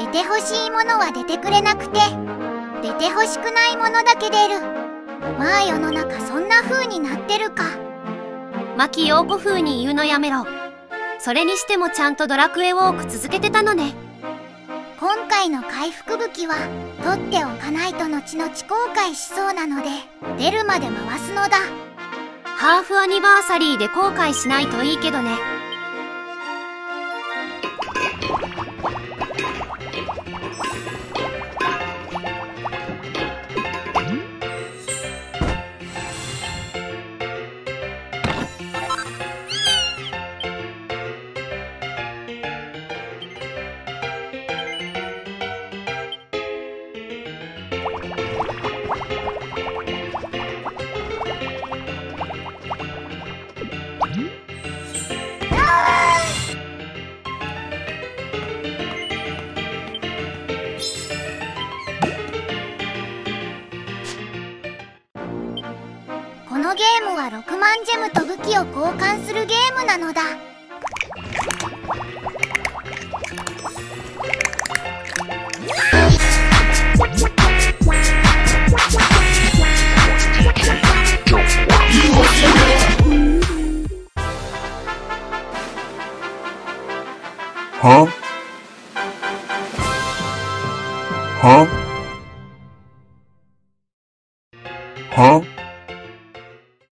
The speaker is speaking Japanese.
出てほしいものは出てくれなくて出てほしくないものだけ出る。まあ世の中そんな風になってるか。牧陽子風に言うのやめろ。それにしてもちゃんとドラクエウォーク続けてたのね。今回の回復武器は取っておかないと後々後悔しそうなので出るまで回すのだ。ハーフアニバーサリーで後悔しないといいけどねのゲームは6万ジェムと武器を交換するゲームなのだ。は？は？は？